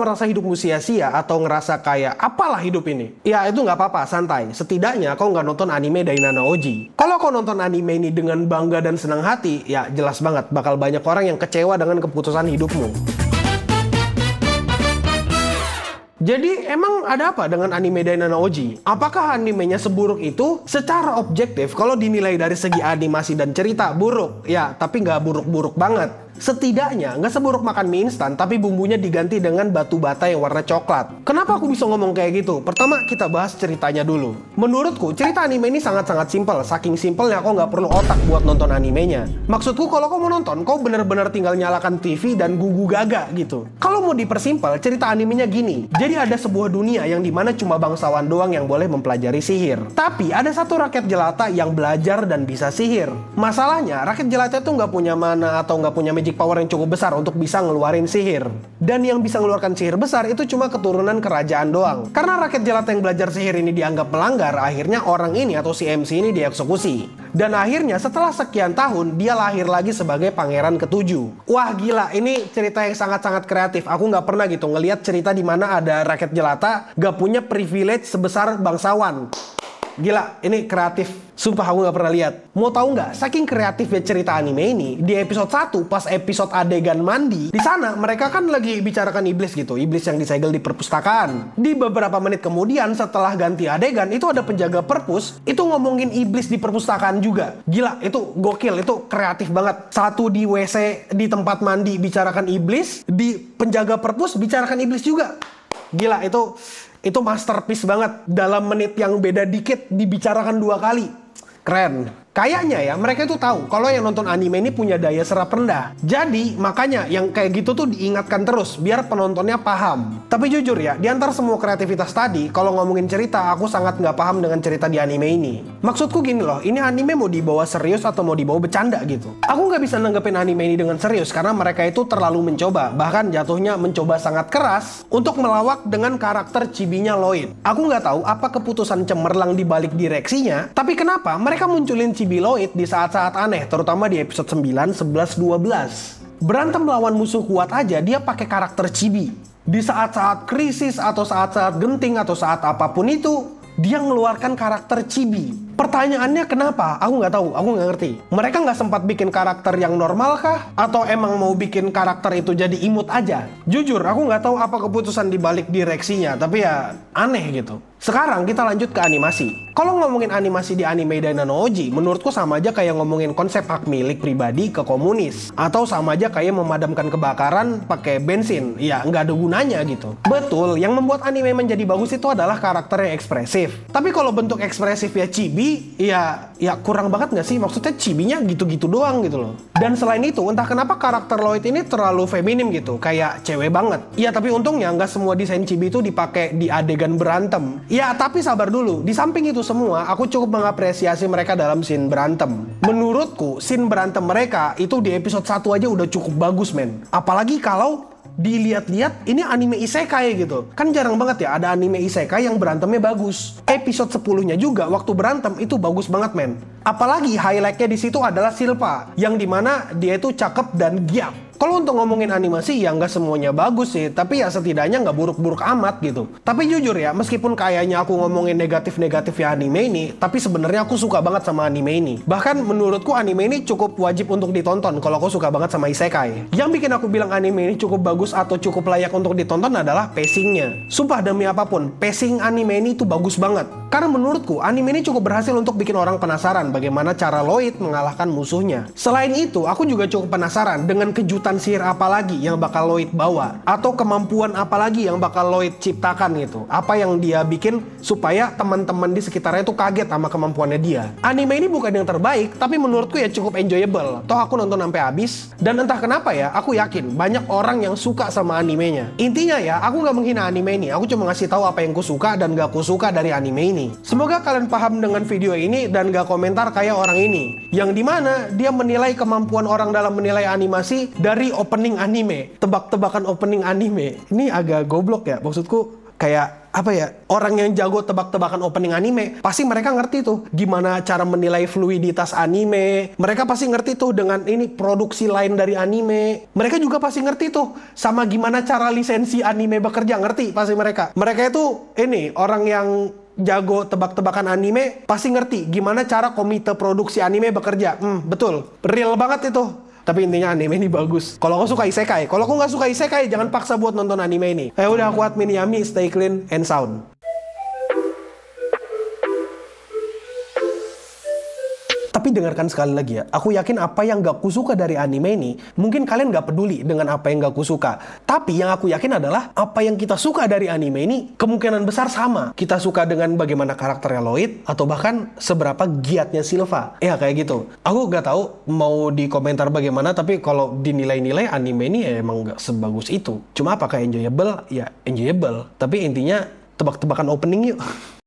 merasa hidupmu sia-sia atau ngerasa kayak apalah hidup ini? Ya itu nggak apa-apa, santai. Setidaknya kau nggak nonton anime dari Nana Oji. Kalau kau nonton anime ini dengan bangga dan senang hati, ya jelas banget bakal banyak orang yang kecewa dengan keputusan hidupmu. Jadi emang ada apa dengan anime Dainana Oji? Apakah animenya seburuk itu? Secara objektif, kalau dinilai dari segi animasi dan cerita buruk, ya tapi nggak buruk-buruk banget. Setidaknya nggak seburuk makan mie instan, tapi bumbunya diganti dengan batu bata yang warna coklat. Kenapa aku bisa ngomong kayak gitu? Pertama kita bahas ceritanya dulu. Menurutku cerita anime ini sangat-sangat simpel. Saking simpelnya kau nggak perlu otak buat nonton animenya. Maksudku kalau kau mau nonton, kau bener-bener tinggal nyalakan TV dan gugu gaga gitu. Kalau mau dipersimpel, cerita animenya gini. Jadi ada sebuah dunia yang di mana cuma bangsawan doang yang boleh mempelajari sihir. Tapi ada satu rakyat jelata yang belajar dan bisa sihir. Masalahnya, rakyat jelata itu nggak punya mana atau nggak punya magic power yang cukup besar untuk bisa ngeluarin sihir. Dan yang bisa ngeluarkan sihir besar itu cuma keturunan kerajaan doang. Karena rakyat jelata yang belajar sihir ini dianggap melanggar, akhirnya orang ini atau si MC ini dieksekusi. Dan akhirnya setelah sekian tahun dia lahir lagi sebagai pangeran ketujuh. Wah gila, ini cerita yang sangat-sangat kreatif. Aku nggak pernah gitu ngelihat cerita di mana ada rakyat jelata gak punya privilege sebesar bangsawan. Gila, ini kreatif Sumpah aku gak pernah lihat. Mau tahu nggak? Saking kreatifnya cerita anime ini, di episode 1 pas episode adegan mandi, di sana mereka kan lagi bicarakan iblis gitu, iblis yang disegel di perpustakaan. Di beberapa menit kemudian setelah ganti adegan, itu ada penjaga perpus, itu ngomongin iblis di perpustakaan juga. Gila, itu gokil, itu kreatif banget. Satu di WC di tempat mandi bicarakan iblis, di penjaga perpus bicarakan iblis juga. Gila, itu itu masterpiece banget. Dalam menit yang beda dikit dibicarakan dua kali. Keren. Kayaknya ya mereka itu tahu kalau yang nonton anime ini punya daya serap rendah. Jadi makanya yang kayak gitu tuh diingatkan terus biar penontonnya paham. Tapi jujur ya, di antara semua kreativitas tadi, kalau ngomongin cerita aku sangat nggak paham dengan cerita di anime ini. Maksudku gini loh, ini anime mau dibawa serius atau mau dibawa bercanda gitu. Aku nggak bisa nanggepin anime ini dengan serius karena mereka itu terlalu mencoba, bahkan jatuhnya mencoba sangat keras untuk melawak dengan karakter cibinya Lloyd. Aku nggak tahu apa keputusan cemerlang di balik direksinya, tapi kenapa mereka munculin Cibiloid di saat-saat aneh, terutama di episode 9, 11, 12. Berantem lawan musuh kuat aja, dia pakai karakter Cibi. Di saat-saat krisis atau saat-saat genting atau saat apa pun itu, dia ngeluarkan karakter Cibi Pertanyaannya kenapa? Aku nggak tahu, aku nggak ngerti. Mereka nggak sempat bikin karakter yang normal kah? Atau emang mau bikin karakter itu jadi imut aja? Jujur, aku nggak tahu apa keputusan dibalik direksinya, tapi ya aneh gitu. Sekarang kita lanjut ke animasi. Kalau ngomongin animasi di anime Dynano Oji, menurutku sama aja kayak ngomongin konsep hak milik pribadi ke komunis. Atau sama aja kayak memadamkan kebakaran pakai bensin. Ya, nggak ada gunanya gitu. Betul, yang membuat anime menjadi bagus itu adalah karakter yang ekspresif. Tapi kalau bentuk ekspresif ya chibi, ya ya kurang banget nggak sih maksudnya cibinya gitu-gitu doang gitu loh dan selain itu entah kenapa karakter Lloyd ini terlalu feminim gitu kayak cewek banget ya tapi untungnya nggak semua desain cibi itu dipakai di adegan berantem ya tapi sabar dulu di samping itu semua aku cukup mengapresiasi mereka dalam scene berantem menurutku scene berantem mereka itu di episode 1 aja udah cukup bagus men apalagi kalau dilihat-lihat ini anime isekai gitu. Kan jarang banget ya ada anime isekai yang berantemnya bagus. Episode 10-nya juga waktu berantem itu bagus banget men. Apalagi highlightnya di situ adalah Silpa yang di mana dia itu cakep dan giat kalau untuk ngomongin animasi ya nggak semuanya bagus sih, tapi ya setidaknya nggak buruk-buruk amat gitu. Tapi jujur ya, meskipun kayaknya aku ngomongin negatif-negatif ya anime ini, tapi sebenarnya aku suka banget sama anime ini. Bahkan menurutku anime ini cukup wajib untuk ditonton kalau aku suka banget sama isekai. Yang bikin aku bilang anime ini cukup bagus atau cukup layak untuk ditonton adalah pacingnya. Sumpah demi apa pun, pacing anime ini tuh bagus banget. Karena menurutku anime ini cukup berhasil untuk bikin orang penasaran bagaimana cara Lloyd mengalahkan musuhnya. Selain itu, aku juga cukup penasaran dengan kejutan sihir apa lagi yang bakal Lloyd bawa atau kemampuan apa lagi yang bakal Lloyd ciptakan gitu. Apa yang dia bikin supaya teman-teman di sekitarnya itu kaget sama kemampuannya dia. Anime ini bukan yang terbaik tapi menurutku ya cukup enjoyable. Toh aku nonton sampai habis. Dan entah kenapa ya aku yakin banyak orang yang suka sama animenya. Intinya ya aku nggak menghina anime ini. Aku cuma ngasih tahu apa yang ku suka dan gak ku suka dari anime ini semoga kalian paham dengan video ini dan gak komentar kayak orang ini. Yang di mana dia menilai kemampuan orang dalam menilai animasi dari opening anime, tebak-tebakan opening anime. Ini agak goblok ya, maksudku. Kayak apa ya orang yang jago tebak-tebakan opening anime pasti mereka ngerti tuh gimana cara menilai fluiditas anime. Mereka pasti ngerti tuh dengan ini produksi lain dari anime. Mereka juga pasti ngerti tuh sama gimana cara lisensi anime bekerja ngerti pasti mereka. Mereka itu ini orang yang jago tebak-tebakan anime pasti ngerti gimana cara komite produksi anime bekerja hmm betul real banget itu tapi intinya anime ini bagus. Kalau kau suka isekai, kalau kau nggak suka isekai, jangan paksa buat nonton anime ini. Eh udah aku admin Yami, stay clean and sound. Tapi dengarkan sekali lagi ya, aku yakin apa yang gak kusuka dari anime ini, mungkin kalian gak peduli dengan apa yang gak kusuka. Tapi yang aku yakin adalah, apa yang kita suka dari anime ini, kemungkinan besar sama. Kita suka dengan bagaimana karakternya Lloyd, atau bahkan seberapa giatnya Silva. Ya kayak gitu. Aku gak tahu mau di komentar bagaimana, tapi kalau dinilai-nilai anime ini ya emang gak sebagus itu. Cuma apakah enjoyable? Ya enjoyable. Tapi intinya tebak-tebakan opening yuk.